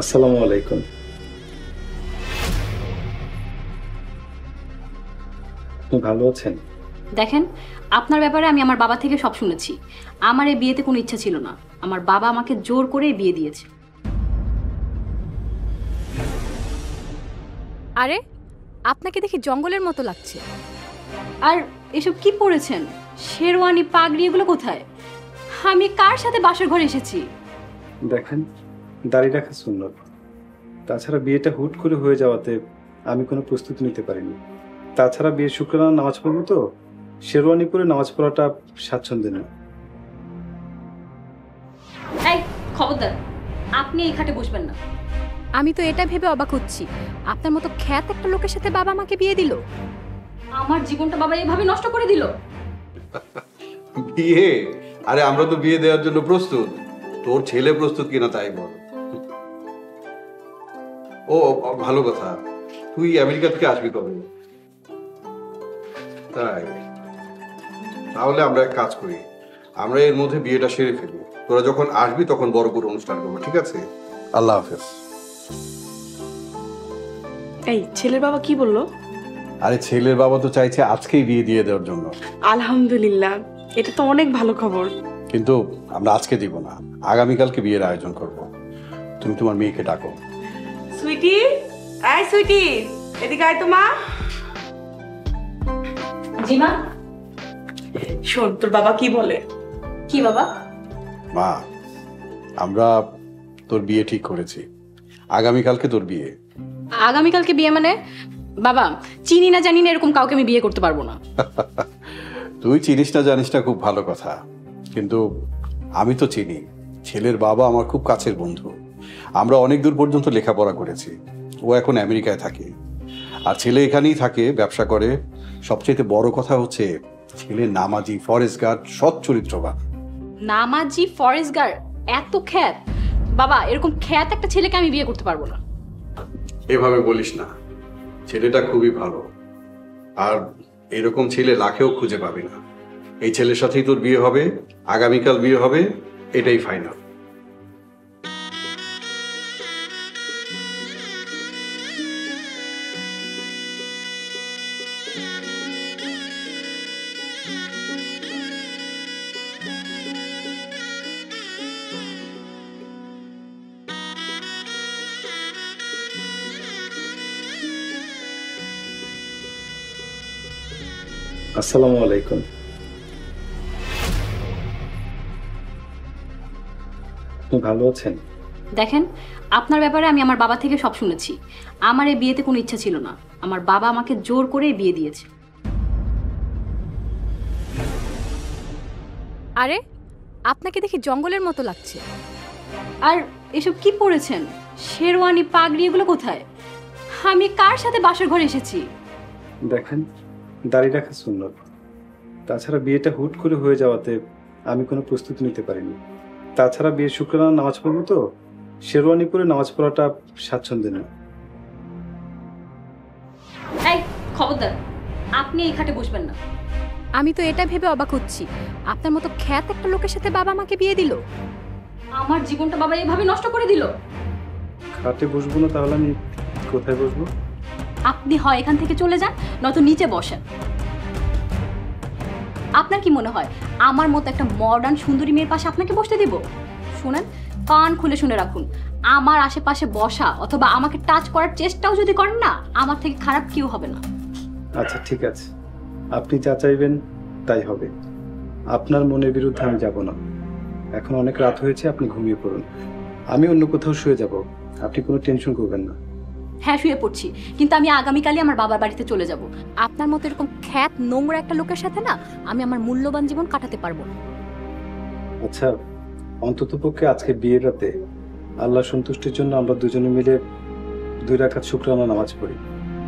আসসালামু আলাইকুম। ভালো আছেন? দেখেন আপনার ব্যাপারে আমি আমার বাবা থেকে সব শুনেছি। আমার এই বিয়েতে কোনো ইচ্ছা ছিল না। আমার বাবা আমাকে জোর করে বিয়ে দিয়েছে। আরে আপনাকে দেখি জঙ্গলের মতো লাগছে। আর এসব কি পড়েছেন? শেরওয়ানি পাগড়ি এগুলো কোথায়? আমি কার সাথে বাসর ঘরে এসেছি? দেখেন দাড়ি রাখা সুন্নত তাছাড়া বিয়েটা হুট করে হয়ে যাওয়াতে আমি কোনো প্রস্তুতি নিতে পারিনি। তাছাড়া বিয়ের শুক্রানা নামাজ পড়ব তো? শেরওয়ানি পরে নামাজ পড়াটা স্বাচ্ছন্দ্য এই খবরদার আপনি এই খাটে বসবেন না। আমি তো এটা ভেবে অবাক হচ্ছি। আপনার মতো খ্যাত একটা লোকের সাথে বাবা আমাকে বিয়ে দিল। আমার জীবনটা বাবা এভাবে নষ্ট করে দিল। বিয়ে? আরে আমরা তো বিয়ে দেওয়ার জন্য প্রস্তুত। তোর ছেলে প্রস্তুত কিনা তাই বল। ও ভালো কথা। তুই আমেরিকা থেকে আসবি কবে? তাই। তাহলে আমরা এক কাজ করি। আমরা এর মধ্যে বিয়েটা সেরে ফেলি। তোরা যখন আসবি তখন বড় করে অনুষ্ঠান করব ঠিক আছে? আল্লাহ হাফেজ। এই ছেলের বাবা কি বলল? আরে ছেলের বাবা তো চাইছে আজকেই বিয়ে দিয়ে দেওয়ার জন্য। আলহামদুলিল্লাহ এটা তো অনেক ভালো খবর। কিন্তু আমরা আজকে দিব না আগামীকালকে বিয়ের আয়োজন করব। তুমি তোমার মেয়েকে ডাকো। সুইটি এই সুইটি এদিকে আয় তো মা। জি মা। শোন তোর বাবা কি বলে? কি বাবা? মা আমরা তোর বিয়ে ঠিক করেছি। আগামীকালকে তোর বিয়ে। আগামীকালকে বিয়ে মানে? বাবা চিনি না জানি না এরকম কাউকে আমি বিয়ে করতে পারব না। তুই চিনিস না জানিস না খুব ভালো কথা। কিন্তু আমি তো চিনি ছেলের বাবা আমার খুব কাছের বন্ধু। আমরা অনেক দূর পর্যন্ত লেখাপড়া করেছি ও এখন আমেরিকায় থাকে। আর ছেলে এখানেই থাকে ব্যবসা করে। সবচেয়ে বড় কথা হচ্ছে ছেলে নামাজি ফরেস্ট গার্ড সৎ চরিত্রবান। নামাজি ফরেস্ট গার্ড এত খ্যাত। বাবা এরকম খ্যাত একটা ছেলেকে আমি বিয়ে করতে পারব না। এভাবে বলিস না। ছেলেটা খুবই ভালো। আর এরকম ছেলে লাখেও খুঁজে পাবে না। এই ছেলের সাথেই তোর বিয়ে হবে আগামীকাল বিয়ে হবে এটাই ফাইনাল আসসালামু আলাইকুম। আপনি ভালো আছেন? দেখেন আপনার ব্যাপারে আমি আমার বাবা থেকে সব শুনেছি। আমার এই বিয়েতে কোনো ইচ্ছা ছিল না। আমার বাবা আমাকে জোর করে এই বিয়ে দিয়েছে। আরে আপনাকে দেখি জঙ্গলের মতো লাগছে। আর এসব কি পড়েছেন? শেরওয়ানি পাগড়ি এগুলো কোথায়? আমি কার সাথে বাসর ঘরে এসেছি? দেখেন দাড়ি রাখা সুন্নত তাছাড়া বিয়েটা হুট করে হয়ে যাওয়াতে আমি কোনো প্রস্তুতি নিতে পারিনি। তাছাড়া বিয়ের শুক্রানা নামাজ পড়ব তো শেরওয়ানি পরে নামাজ পড়াটা স্বাচ্ছন্দ্য নেই এই খবরদার আপনি এই খাটে বসবেন না। আমি তো এটা ভেবে অবাক হচ্ছি। আপনার মতো খ্যাত একটা লোকের সাথে বাবা আমাকে বিয়ে দিল। আমার জীবনটা বাবা এভাবে নষ্ট করে দিল। খাটে বসবো না তাহলে আমি কোথায় বসবো? আপনি হয় এখান থেকে চলে যান, নয়তো নিচে বসেন। আপনার কি মনে হয়, আমার মতো একটা মডার্ন সুন্দরী মেয়ের পাশে আপনাকে বসতে দিব? শুনেন, কান খুলে শুনে রাখুন, আমার আশেপাশে বসা অথবা আমাকে টাচ করার চেষ্টাও যদি করেন না, আমার থেকে খারাপ কেউ হবে না। আচ্ছা ঠিক আছে। আপনি যা চাইবেন, তাই হবে। আপনার মনের বিরুদ্ধে আমি যাব না। এখন অনেক রাত হয়েছে, আপনি ঘুমিয়ে পড়ুন। আমি অন্য কোথাও শুয়ে যাব। আপনি কোনো টেনশন করবেন না। হ্যাঁ শুয়ে পড়ছি। কিন্তু আমি আগামীকালই আমার বাবার বাড়িতে চলে যাব। আপনার মতো এরকম খ্যাত নোংরা একটা লোকের সাথে না আমি আমার মূল্যবান জীবন কাটাতে পারব। না আচ্ছা অন্ততপক্ষে আজকে বিয়ের রাতে আল্লাহ সন্তুষ্টির জন্য আমরা দুজনে মিলে দুই রাকাত শুক্রানা নামাজ পড়ি।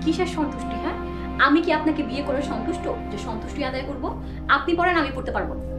কিসের সন্তুষ্টি হ্যাঁ? আমি কি আপনাকে বিয়ে করে সন্তুষ্ট? যে সন্তুষ্টি আদায় করব? আপনি পড়েন আমি পড়তে পারব। না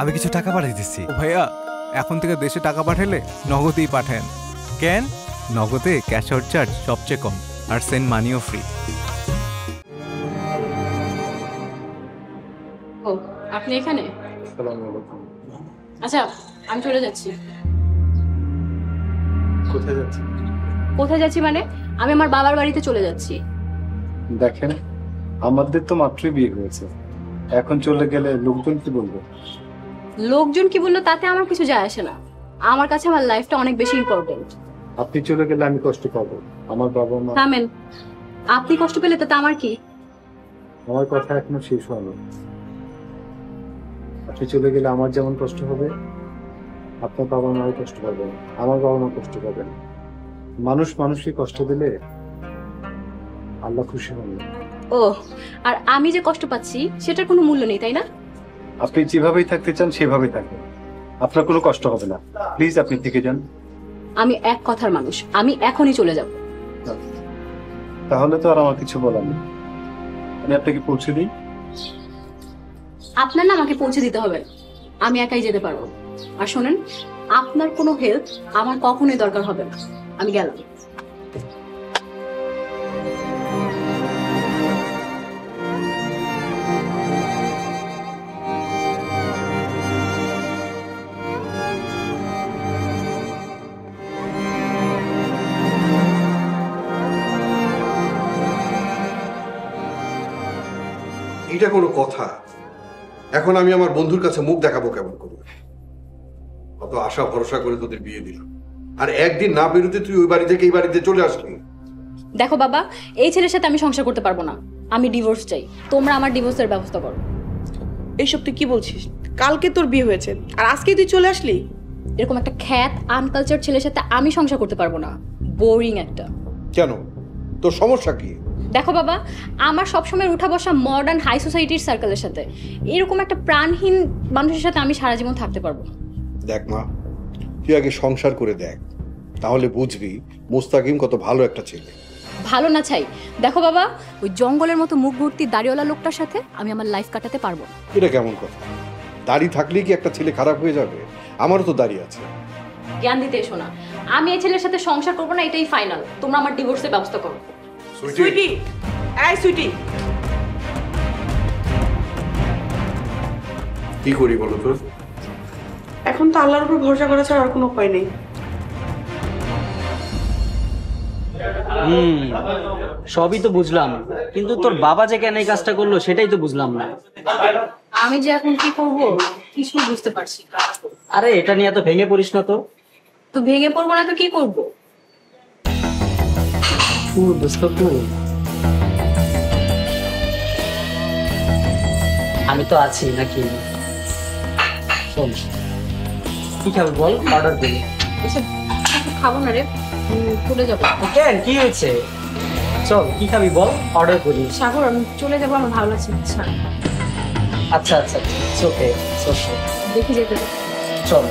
আমি কিছু টাকা পাঠিয়ে দিচ্ছি ভাইয়া এখন থেকে দেশে টাকা পাঠালে নগদেই পাঠান কেন? নগদে ক্যাশ আউট চার্জ সবচেয়ে কম আর সেন্ড মানিও ফ্রি। ও আপনি এখানে? আচ্ছা আমি চলে যাচ্ছি। কোথায় যাচ্ছেন? কোথায় যাচ্ছি মানে? আমি আমার বাবার বাড়িতে চলে যাচ্ছি। দেখেন আমাদের তো মাত্রই বিয়ে হয়েছে। এখন চলে গেলে লোকজন কি বলবে? লোকজন কি বলল তাতে আমার কিছু যায় আসে না। আমার কাছে আমার লাইফটা অনেক বেশি ইম্পর্টেন্ট আপনি চলে গেলে আমি কষ্ট পাবো। আমার বাবা মা থামেন। আপনি কষ্ট পেলে তাতে আমার কি? আমার কথা এখনও শেষ হয়নি আপনি চলে গেলে আমার যেমন কষ্ট হবে আপনার বাবা মাও কষ্ট পাবে। আমার বাবা মা কষ্ট পাবেন মানুষ মানুষকে কষ্ট দিলে আল্লাহ খুশি না। ও আর আমি যে কষ্ট পাচ্ছি সেটার কোনো মূল্য নেই তাই না? আপনি যেভাবেই থাকতে চান সেভাবেই থাকবেন। আপনার কোনো কষ্ট হবে না। প্লিজ আপনি থেকে যান। আমি এক কথার মানুষ। আমি এখনই চলে যাব। তাহলে তো আর আমার কিছু বলার নেই। আমি আপনাকে পৌঁছে দিই। আপনার না আমাকে পৌঁছে দিতে হবে। আমি একাই যেতে পারব। আর শোনেন আপনার কোনো হেল্প আমার কখনোই দরকার হবে না। আমি গেলাম। কোনো কথা। এখন আমি আমার বন্ধুর কাছে মুখ দেখাবো কেমন করে। কত আশা ভরসা করে তোদের বিয়ে দিলাম। আর একদিন না বেরোতে তুই ওই বাড়ি থেকে এই বাড়িতে চলে আসলি। দেখো বাবা এই ছেলের সাথে আমি সংসার করতে পারব না। আমি ডিভোর্স চাই। তোমরা আমার ডিভোর্সের ব্যবস্থা করো। এইসব তুই কি বলছিস? কালকে তোর বিয়ে হয়েছে। আর আজকে তুই চলে আসলি? এরকম একটা খ্যাত আনকালচার ছেলের সাথে আমি সংসার করতে পারব না। বোরিং একটা। কেন? তোর সমস্যা কি? দেখো বাবা আমার সবসময় উঠা বসা মডার্ন হাই সোসাইটির সার্কেলের সাথে। এরকম একটা প্রাণহীন মানুষের সাথে আমি সারা জীবন থাকতে পারব। দেখ মা তুই আগে সংসার করে দেখ তাহলে বুঝবি মুস্তাকিম কত ভালো একটা ছেলে। ভালো না চাই দেখো বাবা ওই জঙ্গলের মতো মুখ ভর্তি দাড়িওয়ালা লোকটার সাথে আমি আমার লাইফ কাটাতে পারব। না এটা কেমন কথা? দাড়ি থাকলেই কি একটা ছেলে খারাপ হয়ে যাবে? আমারও তো দাড়ি আছে। জ্ঞান দিতে এসো না। আমি এই ছেলের সাথে সংসার করব না এটাই ফাইনাল তোমরা আমার ডিভোর্সের ব্যবস্থা করো। সুইটি এই সুইটি কি করি বলো তো? এখন তো আল্লাহর উপর ভরসা করা ছাড়া আর কোনো উপায় নেই। হুম সবই তো বুঝলাম। কিন্তু তোর বাবা যে কেন এই কাজটা করল সেটাই তো বুঝলাম না। আমি যে এখন কি করব কিছু বুঝতে পারছি আরে এটা নিয়ে এত ভেঙে পড়িস না তো। তো ভেঙে পড়ব না তো কি করব? আমি তো আছি নাকি? শোন কি খাবি বল অর্ডার দিবি? আচ্ছা খাব না রে চলে যাব। কেন? কি হয়েছে? চল কি খাবি বল অর্ডার করি। সাগর আমি চলে যাব আমার ভালো লাগছে আচ্ছা আচ্ছা আচ্ছা ওকে দেখি যেতে। চল।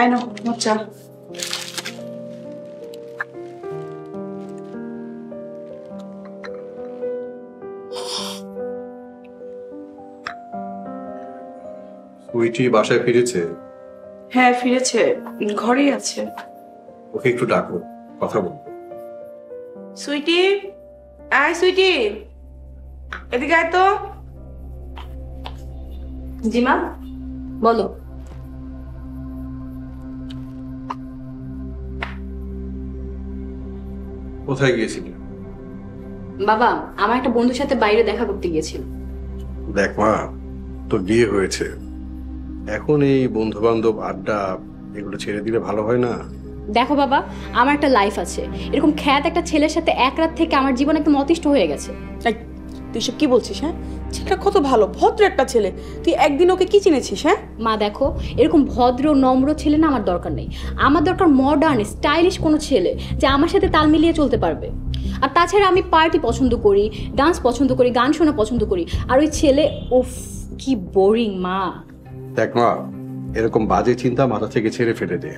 আই নো মোচা সুইটি বাসায় ফিরেছে? হ্যাঁ ফিরেছে। ঘরেই আছে। ওকে একটু ডাকো কথা বলব। সুইটি? আয় সুইটি। এদিকে আয় তো। জিমা বলো। কোথায় গিয়েছিলি? বাবা আমার একটা বন্ধুর সাথে বাইরে দেখা করতে গিয়েছিল। দেখ মা তো বিয়ে হয়েছে। এখন এই বন্ধু বান্ধব আড্ডা এগুলো ছেড়ে দিলে ভালো হয় না? দেখো বাবা আমার একটা লাইফ আছে। এরকম খ্যাত একটা ছেলের সাথে এক রাত থেকে আমার জীবন একদম অতিষ্ঠ হয়ে গেছে। তুই সব কি বলছিস হ্যাঁ? ছেলেটা কত ভালো ভদ্র একটা ছেলে। তুই একদিন ওকে কি চিনেছিস হ্যাঁ? মা দেখো এরকম ভদ্র নম্র ছেলে না আমার দরকার নেই। আমার দরকার মডার্ন স্টাইলিশ কোনো ছেলে যে আমার সাথে তাল মিলিয়ে চলতে পারবে। আর তাছাড়া আমি পার্টি পছন্দ করি ডান্স পছন্দ করি গান শোনা পছন্দ করি। আর ওই ছেলে উফ কি বোরিং মা। দেখ মা এরকম বাজে চিন্তা মাথা থেকে ছেড়ে ফেলে দে।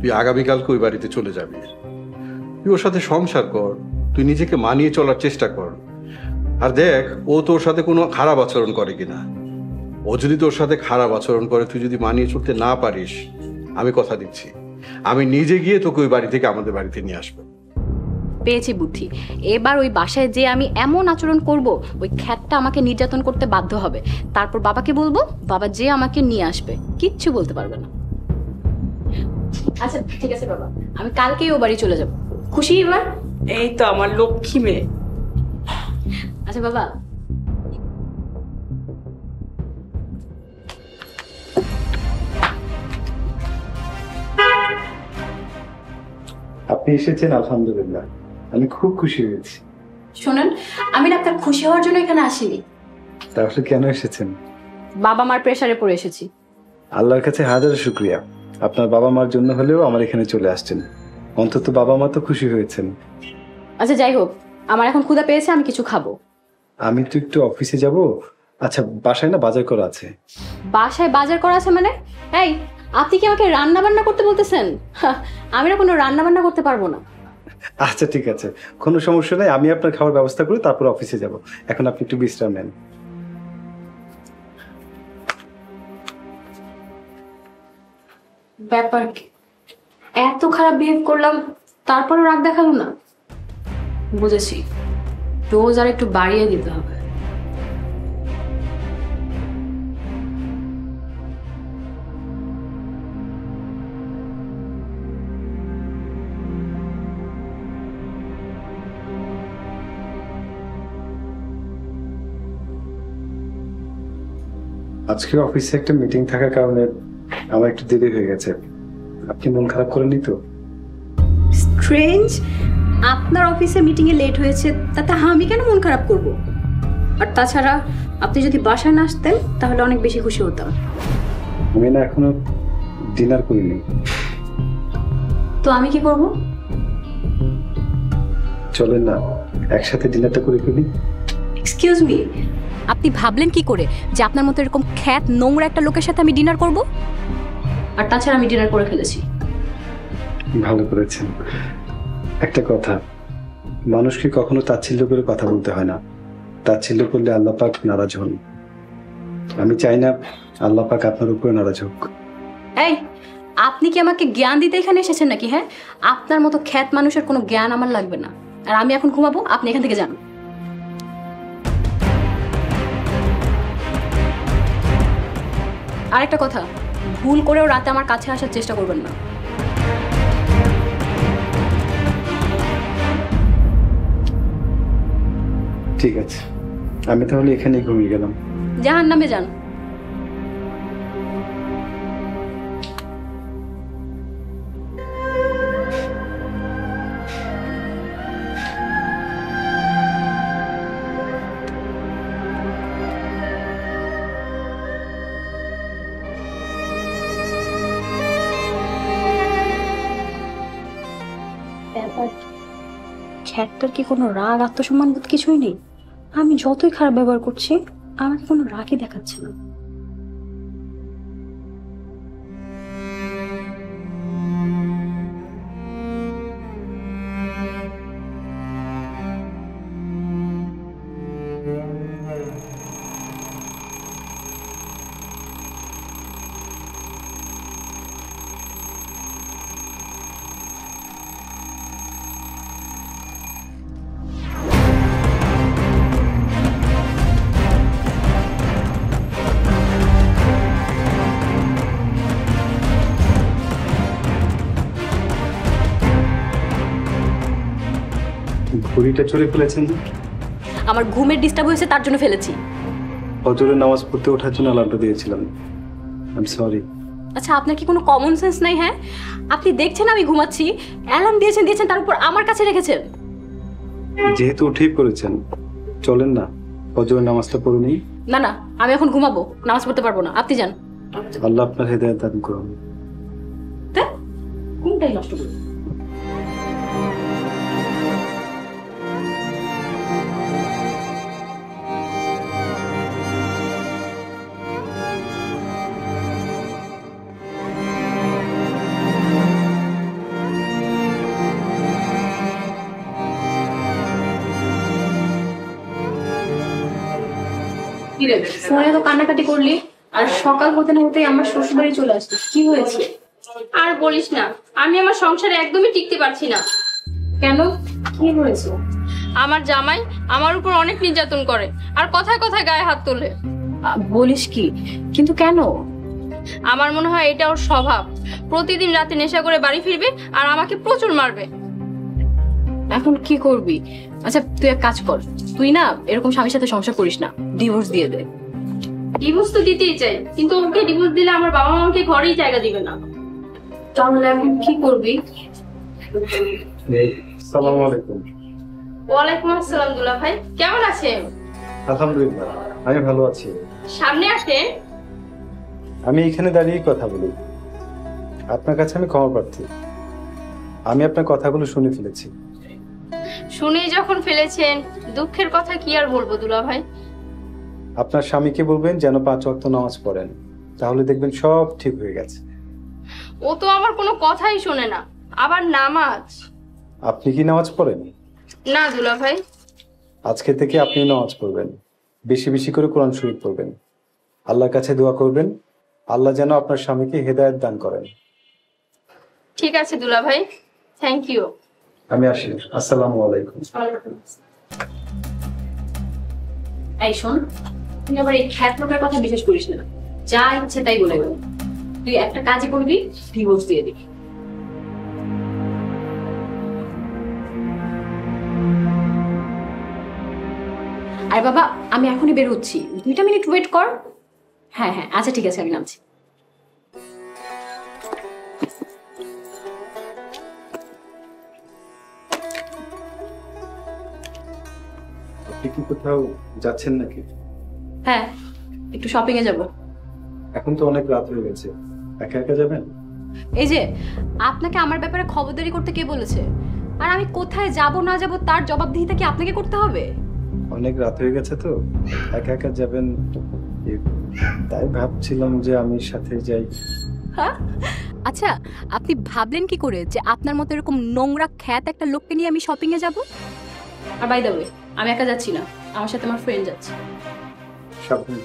তুই আগামীকালকে ওই বাড়িতে চলে যাবি? তুই ওর সাথে সংসার কর তুই নিজেকে মানিয়ে চলার চেষ্টা কর। আর দেখ ও তোর সাথে কোনো খারাপ আচরণ করে কিনা। ও যদি তোর সাথে খারাপ আচরণ করে তুই যদি মানিয়ে চলতে না পারিস আমি কথা দিচ্ছি। আমি নিজে গিয়ে তোকে ওই বাড়ি থেকে আমাদের বাড়িতে নিয়ে আসব। পেয়েছি বুদ্ধি। এবার ওই বাসায় যে আমি এমন আচরণ করব ওই খ্যাতটা আমাকে নির্যাতন করতে বাধ্য হবে। তারপর বাবাকে বলব বাবা যে আমাকে নিয়ে আসবে কিচ্ছু বলতে পারবে না। আচ্ছা ঠিক আছে বাবা। আমি কালকেই ও বাড়ি চলে যাব। খুশি এবার? এই তো আমার লক্ষ্মী মেয়ে। আচ্ছা বাবা। আপনি এসেছেন আলহামদুলিল্লাহ। আমি খুব খুশি হয়েছি। শোনেন আমি না আপনার খুশি হওয়ার জন্য এখানে আসিনি। তাহলে কেন এসেছেন? বাবা মার প্রেসারে পড়ে এসেছি। আল্লাহর কাছে হাজার শুক্রিয়া। আপনার বাবা মার জন্য হলেও আমার এখানে চলে আসছেন। অন্তত বাবা মা তো খুশি হয়েছেন। আচ্ছা যাই হোক আমার এখন ক্ষুধা পেয়েছে আমি কিছু খাব। আমি তো একটু অফিসে যাব। আচ্ছা বাসায় না বাজার করা আছে? বাসায় বাজার করা আছে মানে? এই আপনি কি আমাকে রান্না বান্না করতে বলতেছেন? আমি না কোনো রান্না বান্না করতে পারব না। আচ্ছা ঠিক আছে। কোনো সমস্যা নেই আমি আপনার খাবার ব্যবস্থা করি তারপর অফিসে যাব। এখন আপনি একটু বিশ্রাম নেন। ব্যাপার কি? এত খারাপ বিহেভ করলাম তারপরে রাগ দেখাল না? বুঝেছি। ডোজ আর একটু বাড়িয়ে দিতে হবে। আজকে অফিসে একটা মিটিং থাকার কারণে আমার একটু দেরি হয়ে গেছে। আপনি মন খারাপ করেননি তো? স্ট্রেঞ্জ আপনার অফিসে মিটিংয়ে লেট হয়েছে তাতে আমি কেন মন খারাপ করব? আর তাছাড়া আপনি যদি বাসায় না আসতেন তাহলে অনেক বেশি খুশি হতাম। আমি না এখনও ডিনার করিনি। তো আমি কি করব? চলেন না একসাথে ডিনারটা করে ফেলি। এক্সকিউজ মি আপনি ভাবলেন কি করে যে আপনার মতো এরকম খ্যাত নোংরা একটা লোকের সাথে আমি ডিনার করব? আর তাছাড়া আমি ডিনার করে ফেলেছি। ভালো করেছেন। একটা কথা, মানুষকে কখনো তাচ্ছিল্য করে কথা বলতে হয় না। তাচ্ছিল্য করলে আল্লাহ পাক নারাজ হন। আমি চাই না আল্লাহ পাক আপনার উপরে নারাজ হোক। এই, আপনি কি আমাকে জ্ঞান দিতে এখানে এসেছেন নাকি হ্যাঁ? আপনার মতো খ্যাত মানুষের কোনো জ্ঞান আমার লাগবে না। আর আমি এখন ঘুমাবো, আপনি এখান থেকে যান। আরেকটা কথা, ভুল করেও রাতে আমার কাছে আসার চেষ্টা করবেন না। ঠিক আছে। আমি তাহলে এখানেই ঘুমিয়ে গেলাম। জাহান নামে যান। ব্যাপার কি? কোনো রাগ আত্মসম্মান বোধ কিছুই নেই? আমি যতই খারাপ ব্যবহার করছি আমাকে কোনো রাগই দেখাচ্ছে না। ঘড়িটা চড়ে ফেলেছেন যে? আমার ঘুমের ডিস্টার্ব হয়েছে তার জন্য ফেলেছি। হজরের নামাজ পড়তে ওঠার জন্য অ্যালার্মটা দিয়েছিলাম। আই সরি আচ্ছা আপনার কি কোনো কমন সেন্স নাই হ্যাঁ? আপনি দেখছেন আমি ঘুমাচ্ছি অ্যালার্ম দিয়েছেন দিয়েছেন তার উপর আমার কাছে রেখেছেন। যেহেতু উঠেই করেছেন চলেন না ফজরের নামাজটা পড়ুনি না না আমি এখন ঘুমাবো নামাজ পড়তে পারব না আপনি যান। আল্লাহ আপনার হেদায়ত দান করুন? ঘুমটাই নষ্ট করুন। ফোনে তো কান্নাকাটি করলি আর সকাল হতে না হতেই আমার শ্বশুর বাড়ি চলে আসছিস কি হয়েছে? আর বলিস না আমি আমার সংসারে একদমই টিকতে পারছি না। কেন? কি হয়েছে? আমার জামাই আমার উপর অনেক নির্যাতন করে আর কথায় কথায় গায়ে হাত তোলে। বলিস কি? কিন্তু কেন? আমার মনে হয় এটা ওর স্বভাব। প্রতিদিন রাতে নেশা করে বাড়ি ফিরবে আর আমাকে প্রচুর মারবে। এখন কি করবি? আচ্ছা তুই এক কাজ কর। তুই না এরকম স্বামীর সাথে সংসার করিস না। ডিভোর্স দিয়ে দে। ডিভোর্স তো দিতেই চাই কিন্তু ওকে ডিভোর্স দিলে আমার বাবা মা আমাকে ঘরেই জায়গা দিবে না। তাহলে এখন কি করবি? সালাম আলাইকুম। ওয়ালাইকুম আসসালাম দুলা ভাই কেমন আছেন? আলহামদুলিল্লাহ আমি ভালো আছি। সামনে আসেন আমি এখানে দাঁড়িয়ে কথা বলি। আপনার কাছে আমি ক্ষমা প্রার্থী। আমি আপনার কথাগুলো শুনে ফেলেছি। শুনেই যখন ফেলেছেন দুঃখের কথা কি আর বলব দুলা ভাই? আপনার স্বামীকে বলবেন যেন পাঁচ ওয়াক্ত নামাজ পড়েন। তাহলে দেখবেন সব ঠিক হয়ে গেছে। ও তো আমার কোনো কথাই শোনে না। আবার নামাজ? আপনি কি নামাজ পড়েন? না দুলা ভাই। আজকে থেকে আপনি নামাজ পড়বেন। বেশি বেশি করে কোরআন শরীফ পড়বেন। আল্লাহর কাছে দোয়া করবেন। আল্লাহ যেন আপনার স্বামীকে হেদায়েত দান করেন। ঠিক আছে দুলা ভাই। থ্যাংক ইউ আমি আসি। আসসালামু আলাইকুম। এই শোন, তুই আবার এই খ্যাত লোকের কথা বিশেষ করিস না। যা ইচ্ছে তাই বলে গেল। তুই একটা কাজই করবি ডিভোর্স দিয়ে দিবি। আরে বাবা, আমি এখনই বের হচ্ছি দুইটা মিনিট ওয়েট কর। হ্যাঁ হ্যাঁ আচ্ছা ঠিক আছে, আমি নামছি। কি কোথাও যাচ্ছেন নাকি? হ্যাঁ একটু শপিং এ যাব। এখন তো অনেক রাত হয়ে গেছে। একা একা যাবেন? এই যে আপনাকে আমার ব্যাপারে খবরদারি করতে কে বলেছে? আর আমি কোথায় যাব না যাব তার জবাবদিহিতা কি আপনাকে করতে হবে? অনেক রাত হয়ে গেছে তো একা একা যাবেন? তাই ভাবছিলাম যে আমি সাথে যাই। আচ্ছা আপনি ভাবলেন কি করে যে আপনার মতো এরকম নোংরা খ্যাত একটা লোককে নিয়ে আমি শপিং এ যাব? আর বাই দ্য ওয়ে আমি একা যাচ্ছি না। আমার সাথে আমার ফ্রেন্ড যাচ্ছে। সাবধান?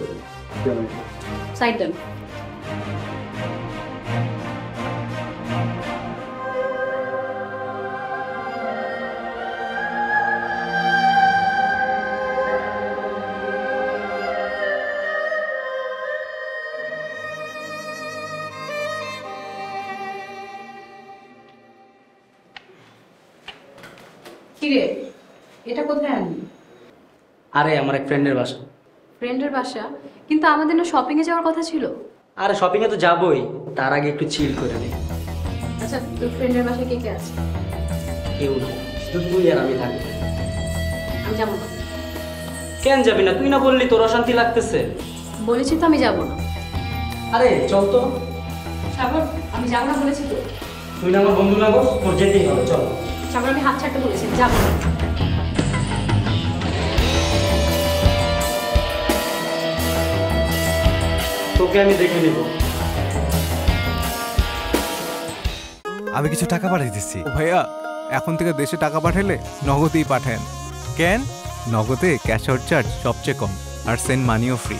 সাইড দেন। কিরে এটা কোথায় আনলি আরে আমার এক ফ্রেন্ডের বাসা। ফ্রেন্ডের বাসা? কিন্তু আমাদের না শপিং এ যাওয়ার কথা ছিল। আরে শপিং এ তো যাবোই। তার আগে একটু চিল করে নিই আচ্ছা তোর ফ্রেন্ডের বাসায় কে কে আছে? কেউ না। শুধু তুই আর আমি থাকি। আমি যাব না। কেন যাবি না? তুই না বললি তোর অশান্তি লাগতেছে। বলেছি তো আমি যাব না। আরে চল তো। সাগর আমি যাব না বলেছি তো। তুই না আমার বন্ধু না গো তোর যেতেই হবে চল। সাগর আমি হাত ছাড়তে বলেছি যাব না। তোকে আমি দেখে নিব। আমি কিছু টাকা পাঠিয়ে দিচ্ছি। ভাইয়া এখন থেকে দেশে টাকা পাঠালে নগদেই পাঠান। কেন? নগদে ক্যাশ আউট চার্জ সবচেয়ে কম আর সেন্ড মানিও ফ্রি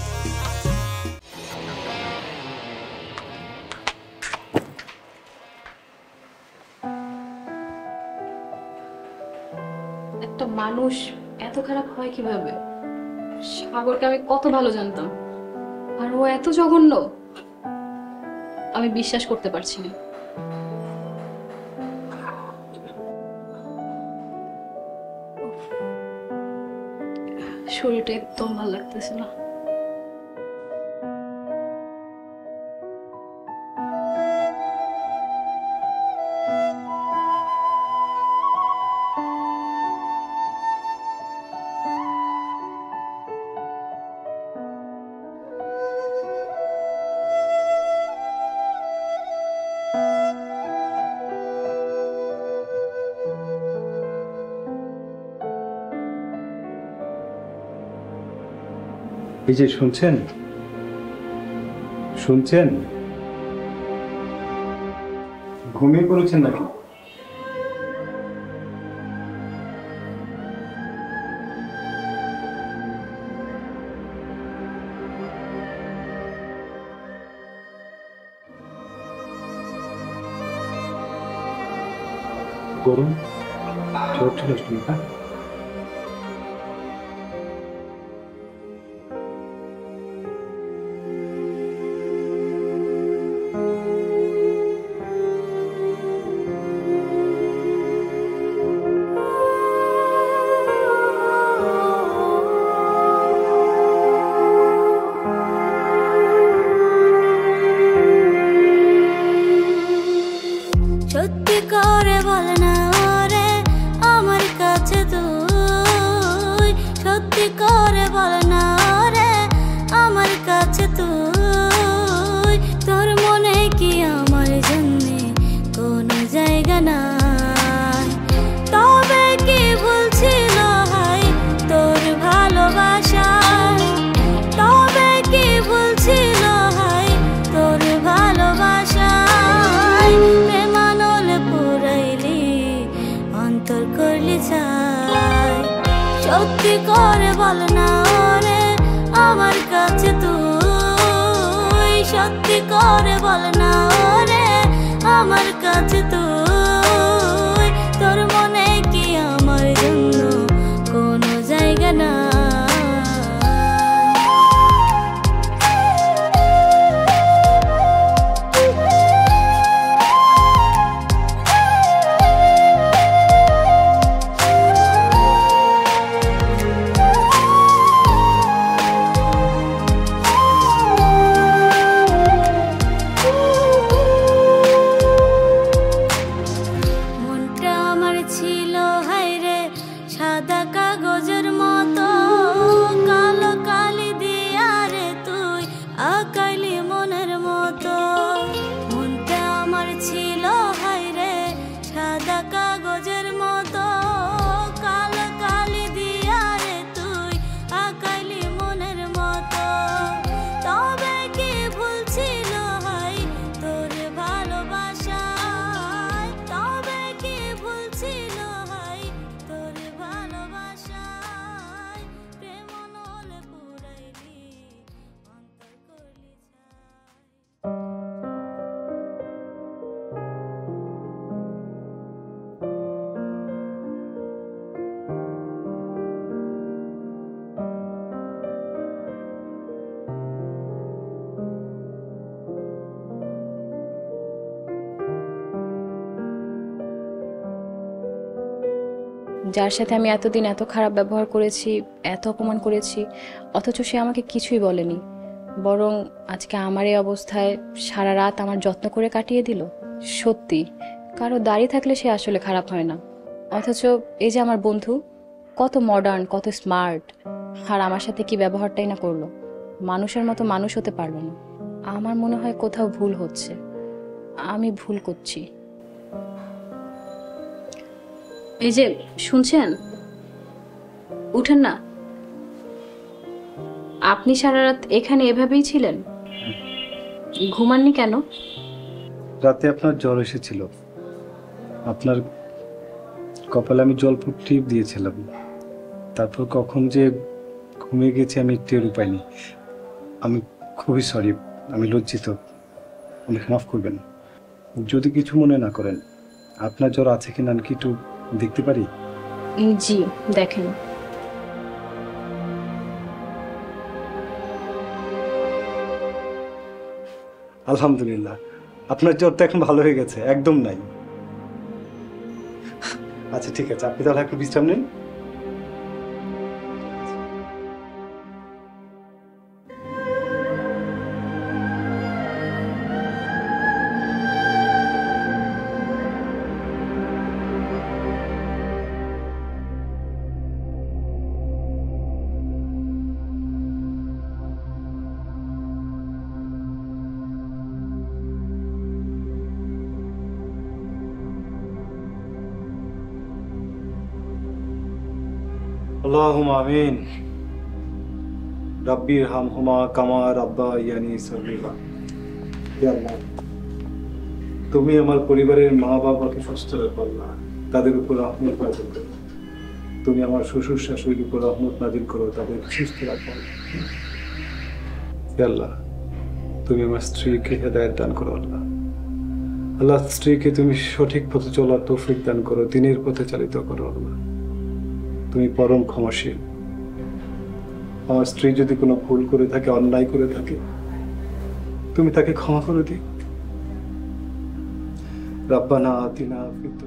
একটা মানুষ এত খারাপ হয় কীভাবে? সাগরকে আমি কত ভালো জানতাম। আর ও এত জঘন্য আমি বিশ্বাস করতে পারছি না। শরীরটা একদম ভালো লাগতেছে না। যে শুনছেন? শুনছেন? ঘুমিয়ে পড়েছেন নাকি? গরম? জ্বর চলে যার সাথে আমি এতদিন এত খারাপ ব্যবহার করেছি, এত অপমান করেছি, অথচ সে আমাকে কিছুই বলেনি। বরং আজকে আমার এই অবস্থায় সারা রাত আমার যত্ন করে কাটিয়ে দিল। সত্যি, কারও দাঁড়িয়ে থাকলে সে আসলে খারাপ হয় না। অথচ এই যে আমার বন্ধু, কত মডার্ন কত স্মার্ট আর আমার সাথে কি ব্যবহারটাই না করল। মানুষের মতো মানুষ হতে পারল না। আমার মনে হয় কোথাও ভুল হচ্ছে। আমি ভুল করছি। এই যে, শুনছেন? উঠেন না। আপনি সারা রাত এখানে এভাবেই ছিলেন? ঘুমাননি কেন? রাতে আপনার জ্বর এসেছিল। আপনার কপালে আমি জলপুর টিপ দিয়েছিলাম। তারপর কখন যে ঘুমিয়ে গেছি আমি টেরও পাইনি। আমি খুবই সরি, আমি লজ্জিত। আমাকে মাফ করবেন। যদি কিছু মনে না করেন, আপনার জ্বর আছে কিনা, আমি কি একটু দেখতে পারি? জি দেখেন। আলহামদুলিল্লাহ। আপনার জ্বর তো এখন ভালো হয়ে গেছে একদম নাই। আচ্ছা ঠিক আছে আপনি তাহলে একটু বিশ্রাম নিন। আমিন রাব্বির হাম হুমা কামা রাব্বা ইয়ানি তুমি আমার পরিবারের মা বাবাকে সুস্থ রাখো না তাদের উপর রহমত নাজিল করো। তুমি আমার শ্বশুর শাশুড়ির উপর রহমত নাজিল করো। তাদের সুস্থ রাখো তুমি আমার স্ত্রীকে হেদায়ত দান করো আল্লাহ। আল্লাহ, স্ত্রীকে তুমি সঠিক পথে চলার তৌফিক দান করো। দিনের পথে চালিত করো আল্লাহ। তুমি পরম ক্ষমাশীল। আমার স্ত্রী যদি কোনো ভুল করে থাকে, অন্যায় করে থাকে, তুমি তাকে ক্ষমা করে দিও রাব্বানা আতিনা ফিদ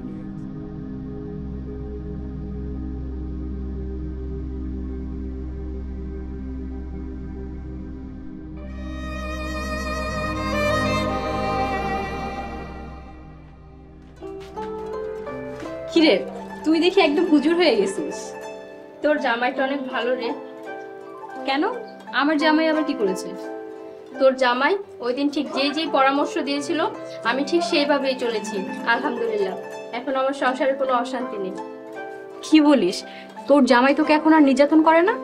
হুজুর হয়ে গেছিস। তোর জামাইটা অনেক ভালো রে। কেন? আমার জামাই আবার কি করেছে? তোর জামাই ওই দিন ঠিক যে যে পরামর্শ দিয়েছিল আমি ঠিক সেইভাবেই চলেছি আলহামদুলিল্লাহ। এখন আমার সংসারে কোনো অশান্তি নেই। কি বলিস? তোর জামাই তোকে এখন আর নির্যাতন করে না?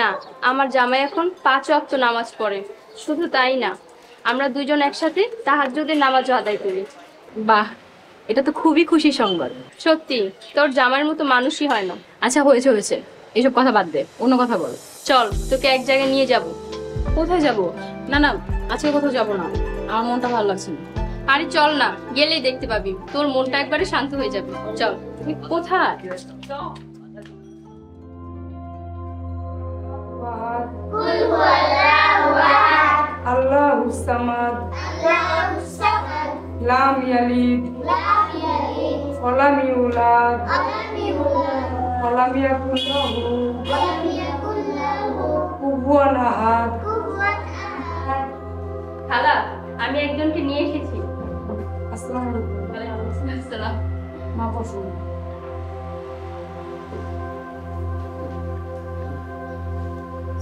না আমার জামাই এখন পাঁচ ওয়াক্ত নামাজ পড়ে। শুধু তাই না আমরা দুজন একসাথে তাহাজ্জুদের নামাজও আদায় করি। বাহ এটা তো খুবই খুশি সংবাদ। সত্যি তোর জামাইয়ের মতো মানুষই হয় না। আচ্ছা হয়েছে হয়েছে। এইসব কথা বাদ দে অন্য কথা বল। চল তোকে এক জায়গায় নিয়ে যাব। কোথায় যাব? না না আজকে কোথাও যাব না। আমার মনটা ভালো লাগছে না। আরে চল না গেলেই দেখতে পাবি। তোর মনটা একবারে শান্ত হয়ে যাবে। চল। তুমি কোথায়? আল্লাহু সামাদ। লাম ইয়ালিদ ওয়ালাম ইউলাদ ওয়ালাম ইয়াকুল লাহু কুফুয়ান আহাদ খালা আমি একজনকে নিয়ে এসেছি। আসসালামু আলাইকুম। আসসালাম। মা বসুন।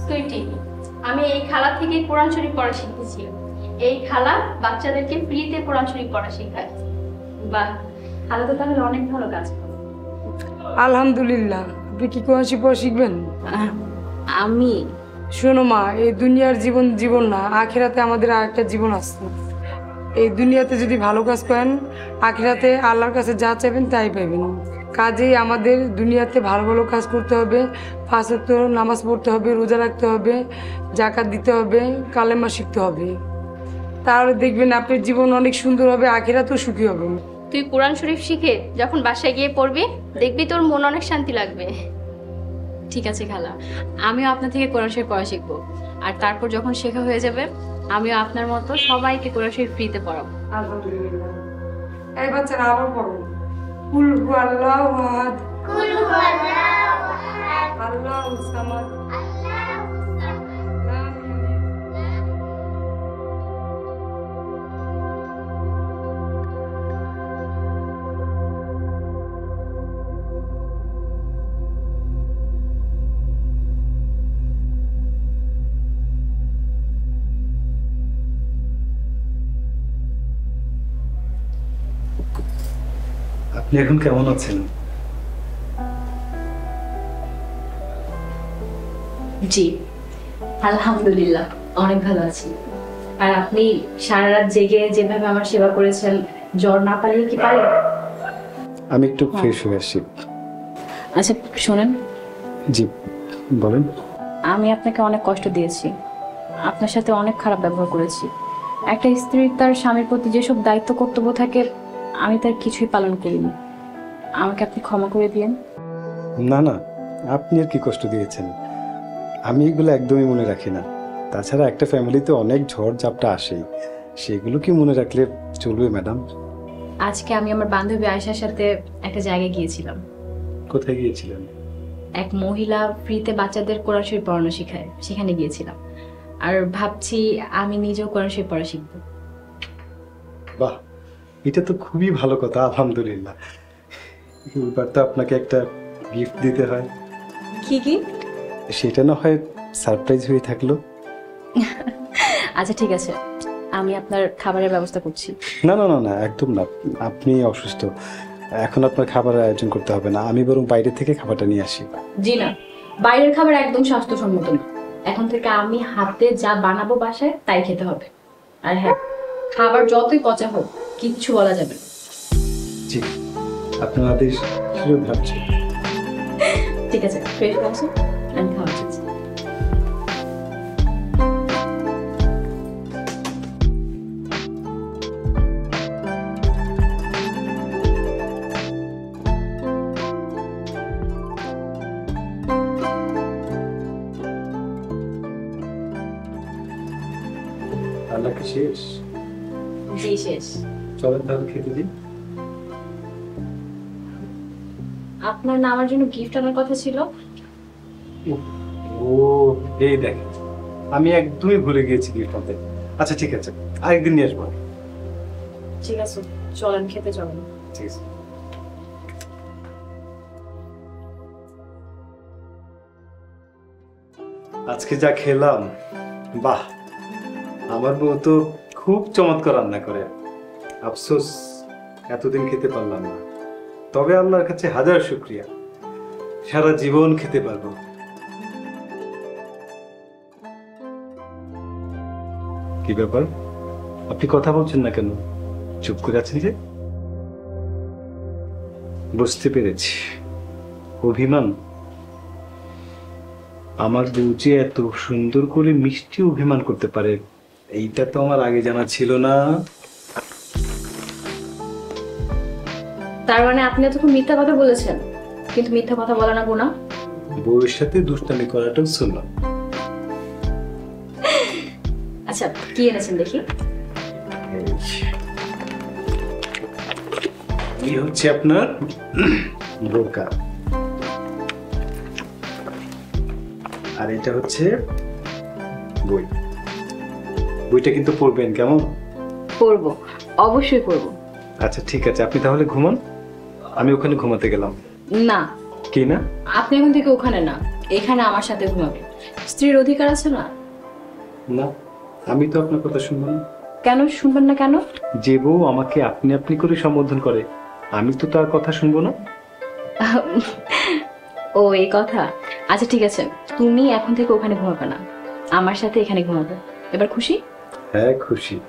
সুইটি আমি এই খালা থেকে কোরআন শরীফ পড়া শিখেছি এই খালা বাচ্চাদেরকে ফ্রিতে কোরআন শরীফ পড়া শেখায়। বাহ খালা তো তাহলে অনেক ভালো কাজ করে। আলহামদুলিল্লাহ। আপনি কি কোরআন পড়া শিখবেন? আমি। শোনো মা এই দুনিয়ার জীবন জীবন না আখেরাতে আমাদের আরেকটা জীবন আছে। এই দুনিয়াতে যদি ভালো কাজ করেন আখেরাতে আল্লাহর কাছে যা চাইবেন তাই পাইবেন। কাজেই আমাদের দুনিয়াতে ভালো ভালো কাজ করতে হবে পাঁচ ওয়াক্ত নামাজ পড়তে হবে রোজা রাখতে হবে জাকাত দিতে হবে কালেমা শিখতে হবে। তাহলে দেখবেন আপনার জীবন অনেক সুন্দর হবে আখেরা তো সুখী হবে তুই কোরআন শরীফ শিখে যখন বাসায় গিয়ে পড়বি দেখবি তোর মন অনেক শান্তি লাগবে। ঠিক আছে খালা আমিও আপনার থেকে কোরআন শরীফ পড়া শিখব। আর তারপর যখন শেখা হয়ে যাবে আমিও আপনার মতো সবাইকে কোরআন শরীফ ফ্রিতে পড়াবো। আলহামদুলিল্লাহ। এই বাচ্চারা আবার পড়ো। কুল হু আল্লাহু আহাদ। আল্লাহু সামাদ। আপনি এখন কেমন আছেন? জি আলহামদুলিল্লাহ অনেক ভালো আছি। আর আপনি সারা রাত জেগে যেভাবে আমার সেবা করেছেন জ্বর না পারলে কি আমি একটু ফ্রেশ হয়ে আসছি। আচ্ছা শোনেন। জি বলেন। আমি আপনাকে অনেক কষ্ট দিয়েছি। আপনার সাথে অনেক খারাপ ব্যবহার করেছি। একটা স্ত্রীর তার স্বামীর প্রতি যেসব দায়িত্ব কর্তব্য থাকে আমি তার কিছুই পালন করিনি। আমাকে আপনি ক্ষমা করে দিয়েন। না না আপনি আর কি কষ্ট দিয়েছেন? আমি এগুলো একদমই মনে রাখি না। তাছাড়া একটা ফ্যামিলিতে অনেক ঝড় ঝাপটা আসেই। সেগুলো কি মনে রাখলে চলবে ম্যাডাম? আজকে আমি আমার বান্ধবী আয়েশার সাথে একটা জায়গায় গিয়েছিলাম। কোথায় গিয়েছিলেন? এক মহিলা ফ্রিতে বাচ্চাদের কোরআন শরীফ পড়ানো শেখায় সেখানে গিয়েছিলাম। আর ভাবছি আমি নিজেও কোরআন শরীফ পড়া শিখব। বাহ এটা তো খুবই ভালো কথা আলহামদুলিল্লাহ। এবার তো আপনাকে একটা গিফট দিতে হয়। কি কি সেটা না হয় সারপ্রাইজ হয়ে থাকল। আচ্ছা ঠিক আছে। আমি আপনার খাবারের ব্যবস্থা করছি। না না না না একদম না। আপনি অসুস্থ। এখন আপনার খাবার আয়োজন করতে হবে না। আমি বরং বাইরে থেকে খাবারটা নিয়ে আসি। জি না। বাইরের খাবার একদম স্বাস্থ্যসম্মত না। এখন থেকে আমি হাতে যা বানাবো বাসায় তাই খেতে হবে। আর হ্যাঁ খাবার যতই পচা হোক কিচ্ছু বলা যাবে না। জি। আপনার আদেশ ভাবছি ঠিক আছে ফ্রেশ বসো আমি খাওয়া রান্না শেষ? জি শেষ। চলেন তাহলে খেতে দিই। আপনার না আমার জন্য গিফট আনার কথা ছিল? ও এই দেখ আমি একদমই ভুলে গিয়েছি গিফট আনতে। আচ্ছা ঠিক আছে আরেকদিন নিয়ে আসব ঠিক আছে চলেন খেতে চলেন। ঠিক আছে। আজকে যা খেলাম বাহ আমার বউ তো খুব চমৎকার রান্না করে। আফসোস এতদিন খেতে পারলাম না। তবে আল্লাহর কাছে হাজার শুক্রিয়া। সারা জীবন খেতে পারব। কি ব্যাপার? আপনি কথা বলছেন না কেন? চুপ করে আছেন যে? বুঝতে পেরেছি। অভিমান। আমার বউ যে এত সুন্দর করে মিষ্টি অভিমান করতে পারে, এইটা তো আমার আগে জানা ছিল না। তার মানে আপনি এতক্ষণ মিথ্যা কথা বলেছেন কিন্তু মিথ্যা কথা বলা না গুণা বউয়ের সাথে দুষ্টামি করাটাও শুনলাম আচ্ছা কি এনেছেন দেখি? এই হচ্ছে আপনার বোরকা। আর এটা হচ্ছে বই। বইটা কিন্তু পড়বেন কেমন? পড়ব অবশ্যই পড়ব। আচ্ছা ঠিক আছে আপনি তাহলে ঘুমান। আমি ওখানে ঘুমাতে গেলাম। না। কি না? আপনি এখন থেকে ওখানে না এখানে আমার সাথে ঘুমাবেন স্ত্রীর অধিকার আছে না? না আমি তো আপনার কথা শুনব না। কেন শুনবেন না কেন? যে বউ আমাকে আপনি আপনি করে সম্বোধন করে আমি তো তার কথা শুনব না। ও এই কথা। আচ্ছা ঠিক আছে। তুমি এখন থেকে ওখানে ঘুমাবে না। আমার সাথে এখানে ঘুমাবে। এবার খুশি? হ্যাঁ খুশি।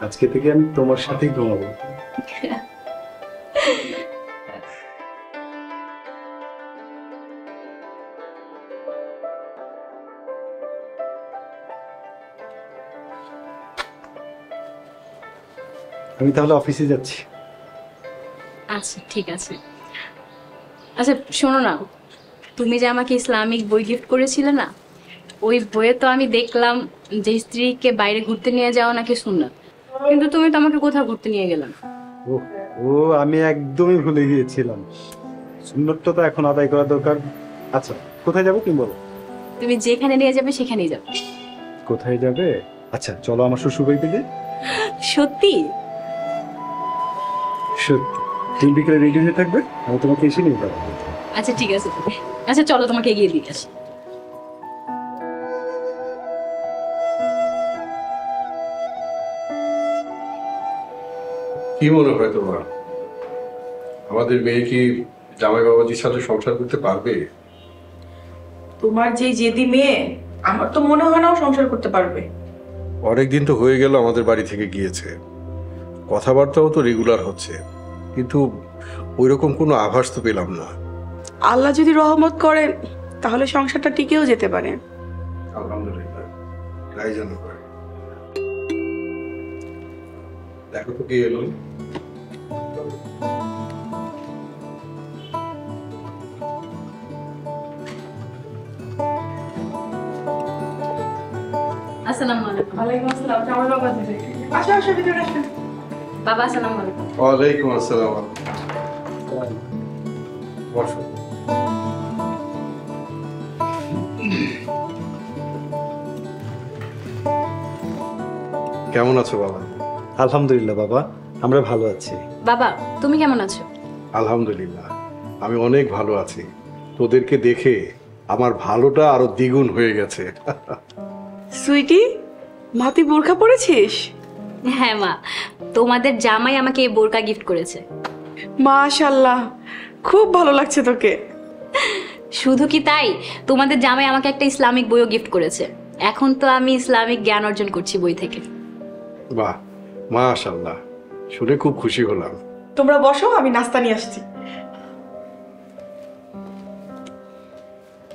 আজকে থেকে আমি তোমার সাথেই ঘুমাবো। আমি তাহলে অফিসে যাচ্ছি। আচ্ছা ঠিক আছে। আচ্ছা শোনো না তুমি যে আমাকে ইসলামিক বই গিফট করেছিলে না ওই বইয়ে তো আমি দেখলাম যে স্ত্রীকে বাইরে ঘুরতে নিয়ে যাওয়া নাকি সুন্নাত। কিন্তু তুমি তো আমাকে কোথাও ঘুরতে নিয়ে গেলাম ও ও আমি একদমই ভুলে গিয়েছিলাম। সুন্দরটা তো এখন আদায় করা দরকার। আচ্ছা কোথায় যাব তুমি বলো? তুমি যেখানে নিয়ে যাবে সেখানেই যাবে। কোথায় যাবে? আচ্ছা চলো আমার শ্বশুর বাড়িতে সত্যি? সত্যি তুমি বিকেলে রেডি হয়ে থাকবে আমি তোমাকে এসে নিয়ে যাব। আচ্ছা ঠিক আছে আচ্ছা চলো তোমাকে এগিয়ে দিয়ে আসি। কি মনে হয় তোমার? আমাদের মেয়ে কি জামাই বাবাজির সাথে সংসার করতে পারবে? তোমার যে জেদি মেয়ে আমার তো মনে হয় না ও সংসার করতে পারবে। অনেকদিন তো হয়ে গেল আমাদের বাড়ি থেকে গিয়েছে। কথাবার্তাও তো রেগুলার হচ্ছে। কিন্তু ওই রকম কোনো আভাস তো পেলাম না। আল্লাহ যদি রহমত করেন তাহলে সংসারটা টিকেও যেতে পারে। আলহামদুলিল্লাহ। তাই যেন দেখো তো কে এলো। আসসালামু আলাইকুম। ওয়ালাইকুম আসসালাম। কেমন দিদি আসো আসো ভিতরে আসো। বাবা আসসালামু আলাইকুম। ওয়ালাইকুম আসসালাম। বসো। কেমন আছো বাবা? আলহামদুলিল্লাহ বাবা আমরা ভালো আছি। বাবা তুমি কেমন আছো? আলহামদুলিল্লাহ আমি অনেক ভালো আছি। তোদেরকে দেখে আমার ভালোটা আরও দ্বিগুণ হয়ে গেছে। সুইটি মা তুই বোরখা পরেছিস? হ্যাঁ মা। তোমাদের জামাই আমাকে এই বোরকা গিফট করেছে। মাশাল্লাহ খুব ভালো লাগছে তোকে। শুধু কি তাই? তোমাদের জামাই আমাকে একটা ইসলামিক বইও গিফট করেছে। এখন তো আমি ইসলামিক জ্ঞান অর্জন করছি বই থেকে। বাহ মাশাল্লাহ শুনে খুব খুশি হলাম। তোমরা বসো আমি নাস্তা নিয়ে আসছি।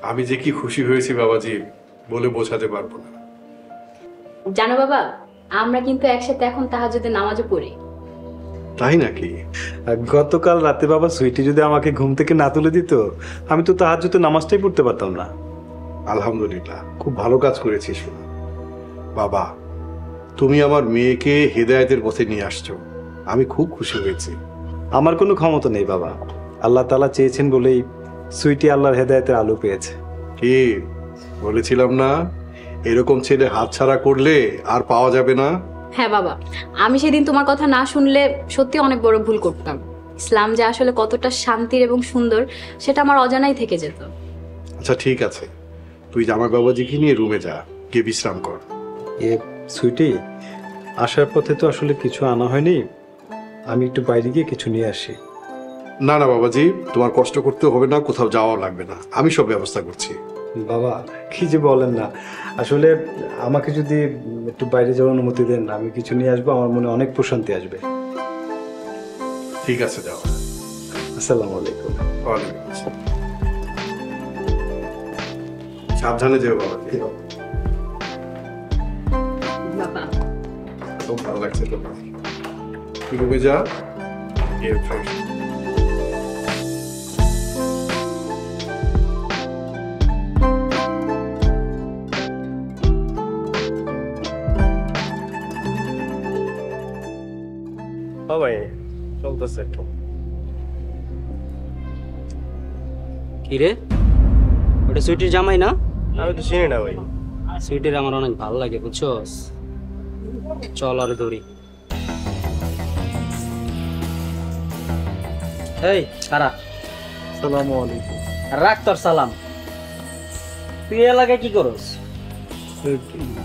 আমি যে কি খুশি হয়েছি বাবাজি বলে বোঝাতে পারব না। জানো বাবা আমরা কিন্তু একসাথে এখন তাহাজুদের নামাজও পড়ি। তাই নাকি? গতকাল রাতে বাবা সুইটি যদি আমাকে ঘুম থেকে না তুলে দিত আমি তো তাহার জন্য নামাজটাই পড়তে পারতাম না। আলহামদুলিল্লাহ খুব ভালো কাজ করেছিস শোনা বাবা তুমি আমার মেয়েকে হেদায়েতের পথে নিয়ে আসছো। আমি খুব খুশি হয়েছি। আমার কোনো ক্ষমতা নেই বাবা। আল্লাহ তালা চেয়েছেন বলেই সুইটি আল্লাহর হেদায়েতের আলো পেয়েছে। কি? বলেছিলাম না? এরকম ছেলে হাতছাড়া করলে আর পাওয়া যাবে না? হ্যাঁ বাবা আমি সেদিন তোমার কথা না শুনলে সত্যি অনেক বড় ভুল করতাম। ইসলাম যে আসলে কতটা শান্তির এবং সুন্দর সেটা আমার অজানাই থেকে যেত। আচ্ছা ঠিক আছে। তুই জামাই বাবাজিকে নিয়ে রুমে যা গিয়ে বিশ্রাম কর। এ সুইটি আসার পথে তো আসলে কিছু আনা হয়নি। আমি একটু বাইরে গিয়ে কিছু নিয়ে আসি। না না বাবাজি তোমার কষ্ট করতে হবে না কোথাও যাওয়া লাগবে না। আমি সব ব্যবস্থা করছি। বাবা কি যে বলেন না। আসলে আমাকে যদি একটু বাইরে যাওয়ার অনুমতি দেন আমি কিছু নিয়ে আসব আমার মনে অনেক প্রশান্তি আসবে। ঠিক আছে যাও। আসসালামু আলাইকুম। ওয়ালাইকুম আসসালাম। সাবধানে যেও বাবাজি বাবা। খুব ভালো লাগছে তো যা? গিয়ে ফ্রেশ চলতেছে কি রে? ওটা সুইটির জামাই না? আমি তো চিনি না ভাই। সুইটির আমার অনেক ভালো লাগে বুঝছস? চল আর দৌড়ি। এই কারা সালামু আলাইকুম। রাখ তোর সালাম। তুই এলাকায় কি করস?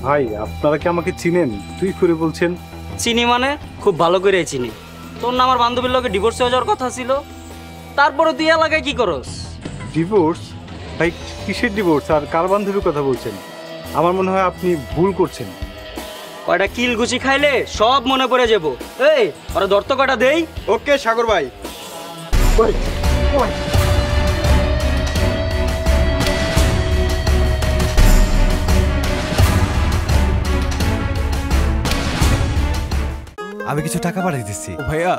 ভাই আপনারা কি আমাকে চিনেন? তুই করে বলছেন। চিনি মানে? খুব ভালো করে চিনি। তোর না আমার বান্ধবীর লোকে ডিভোর্স হয়ে যাওয়ার কথা ছিল? তারপরে তুই এলাকায় কি করস? ডিভোর্স ভাই কিসের ডিভোর্স আর কার বান্ধবীর কথা বলছেন? আমার মনে হয় আপনি ভুল করছেন। কয়টা কিল গুছি খাইলে সব মনে পড়ে যাব। এই ওরা দর্ত কয়টা দেই? ওকে সাগর ভাই। আমি কিছু টাকা পাঠিয়ে দিচ্ছি ভাইয়া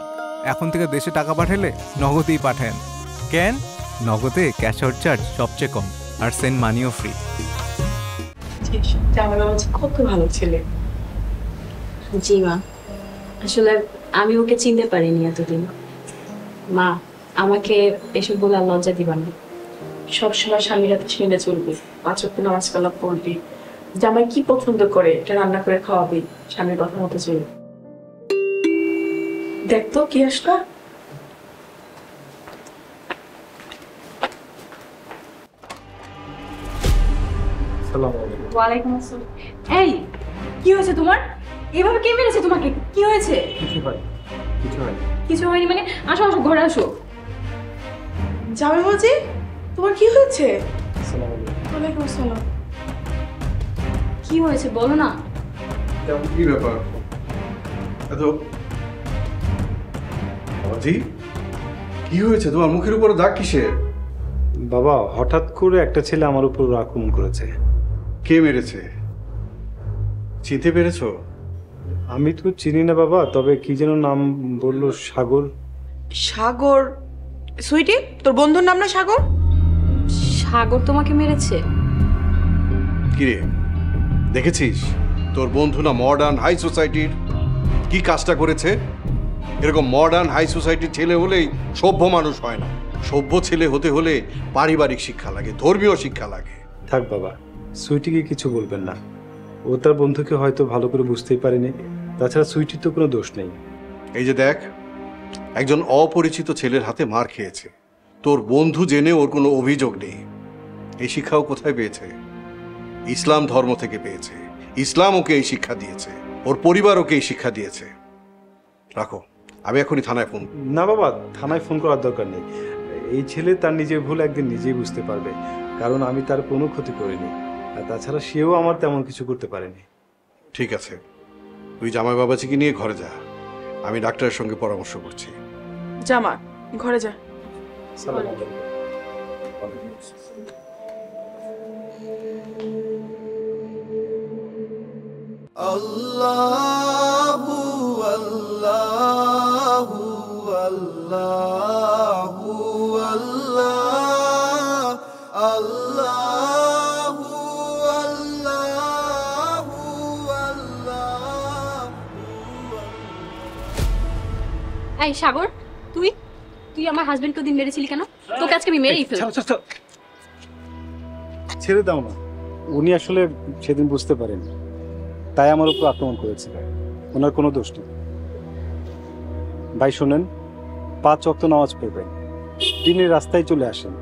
এখন থেকে দেশে টাকা পাঠালে নগদেই পাঠান কেন? নগদে ক্যাশ আউট চার্জ সবচেয়ে কম আর সেন্ড মানিও ফ্রি। কত ভালো ছেলে। জি মা। আসলে আমি ওকে চিনতে পারিনি এতদিন। মা আমাকে এসব বলে আর লজ্জা দিবা না। সবসময় স্বামীর হাতে ছেড়ে চলবি পাঁচ ওয়াক্ত নামাজ কালাম পড়বি। জামাই কি পছন্দ করে এটা রান্না করে খাওয়াবি স্বামীর কথা মতো চলবি। দেখ তো কি আসলো? ওয়ালাইকুম আসসালাম। এই কি হয়েছে তোমার? এভাবে কে মেরেছে তোমাকে? কি হয়েছে? কিছু হয় কিছু হয়। কিছু হয়নি মানে? আসো আসো ঘরে আসো। বাবাজি তোমার কি হয়েছে? আসসালামু ওয়ালাইকুম আসসালাম। কি হয়েছে বলো না। কি ব্যাপার? এত বাবাজি কি হয়েছে? তোমার মুখের উপরে দাগ কিসের? বাবা হঠাৎ করে একটা ছেলে আমার উপর আক্রমণ করেছে। কে মেরেছে? চিনতে পেরেছ? আমি তো চিনি না বাবা তবে কি যেন নাম বলল সাগর। সাগর? সুইটি তোর বন্ধুর নাম না সাগর? সাগর তোমাকে মেরেছে? কিরে দেখেছিস? তোর বন্ধু না মডার্ন হাই সোসাইটির কি কাজটা করেছে? এরকম মডার্ন হাই সোসাইটির ছেলে হলেই সভ্য মানুষ হয় না। সভ্য ছেলে হতে হলে পারিবারিক শিক্ষা লাগে ধর্মীয় শিক্ষা লাগে। থাক বাবা সুইটিকে কিছু বলবেন না। ও তার বন্ধুকে হয়তো ভালো করে বুঝতেই পারেনি তাছাড়া সুইটির তো কোনো দোষ নেই। এই যে দেখ একজন অপরিচিত ছেলের হাতে মার খেয়েছে। তোর বন্ধু জেনে ওর কোনো অভিযোগ নেই। এই শিক্ষাও কোথায় পেয়েছে? ইসলাম ধর্ম থেকে পেয়েছে। ইসলাম ওকে এই শিক্ষা দিয়েছে। ওর পরিবার ওকে এই শিক্ষা দিয়েছে। রাখো। আমি এখনই থানায় ফোন না বাবা থানায় ফোন করার দরকার নেই। এই ছেলে তার নিজের ভুল একদিন নিজেই বুঝতে পারবে কারণ আমি তার কোনো ক্ষতি করিনি। আর তাছাড়া সেও আমার তেমন কিছু করতে পারেনি। ঠিক আছে তুই জামাই বাবাজিকে নিয়ে ঘরে যা। আমি ডাক্তারের সঙ্গে পরামর্শ করছি। জামা ঘরে যা। আল্লাহু আল্লাহু। আল্লাহু আল্লাহ আল্লাহু আল্লাহু আল্লাহ এই সাগর তুই? তুই আমার হাজবেন্ডকে ওদিন মেরেছিলি কেন? তোকে আজকে আমি মেরেই ফেলব। ছাড়ো, দাও না। উনি আসলে সেদিন বুঝতে পারেন তাই আমার উপর আক্রমণ করেছিল ওনার কোনো দোষ নেই। ভাই শোনেন, পাঁচ অক্ত নামাজ পড়বেন। দিনের রাস্তায় চলে আসেন।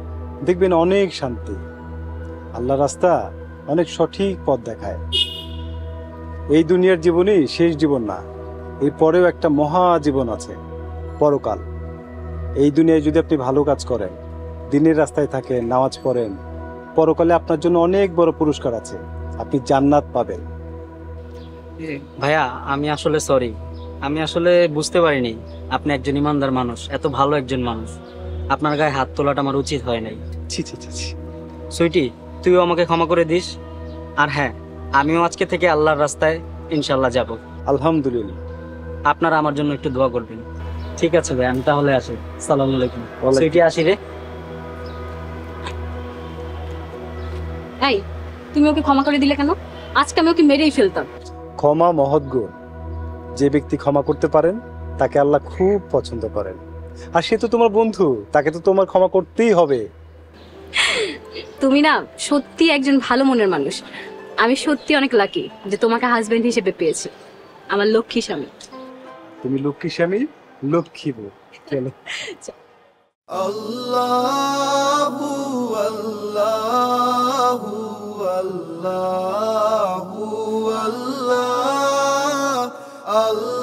দেখবেন অনেক শান্তি। আল্লাহ রাস্তা অনেক সঠিক পথ দেখায়। এই দুনিয়ার জীবনই শেষ জীবন না এর পরেও একটা মহা জীবন আছে, পরকাল। এই দুনিয়ায় যদি আপনি ভালো কাজ করেন, দিনের রাস্তায় থাকেন, নামাজ পড়েন, পরকালে আপনার জন্য অনেক বড় পুরস্কার আছে, আপনি জান্নাত পাবেন। ভাইয়া, আমি আসলে সরি আমি আসলে বুঝতে পারিনি। আপনি একজন ইমানদার মানুষ এত ভালো একজন মানুষ। আপনার গায়ে হাত তোলাটা আমার উচিত হয় নাই। ছি ছি ছি ছি। সুইটি তুইও আমাকে ক্ষমা করে দিস। আর হ্যাঁ আমিও আজকে থেকে আল্লাহর রাস্তায় ইনশাল্লাহ যাব। আলহামদুলিল্লাহ। আপনারা আমার জন্য একটু দোয়া করবেন। ঠিক আছে ভাই আমি তাহলে আসি। সালাম আলাইকুম। ওয়ালাইকুম। সুইটি আসি রে। এই তুমি ওকে ক্ষমা করে দিলে কেন? আজকে আমি ওকে মেরেই ফেলতাম। ক্ষমা মহৎ গুণ। যে ব্যক্তি ক্ষমা করতে পারেন তাকে আল্লাহ খুব পছন্দ করেন। আর সে তো তোমার বন্ধু তাকে তো তোমার ক্ষমা করতেই হবে। তুমি না সত্যি একজন ভালো মনের মানুষ। আমি সত্যি অনেক লাকি যে তোমাকে হাজবেন্ড হিসেবে পেয়েছি। আমার লক্ষ্মী স্বামী। তুমি লক্ষ্মী স্বামী লক্ষ্মী বউ। চলো আল্লাহু আল্লাহু আল্লাহু আল্লাহ। আল্লাহু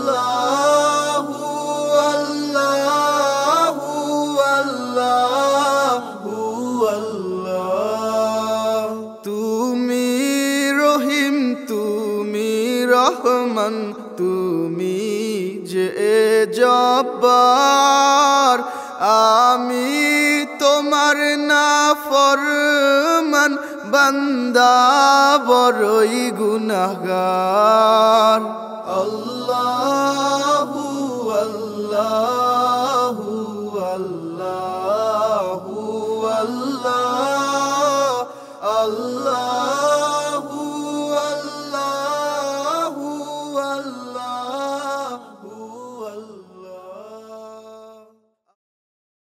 রহমান তুমি যে জব্বার আমি তোমার না ফরমান বান্দা বড়ই গুনাগার আল্লাহু আল্লাহু।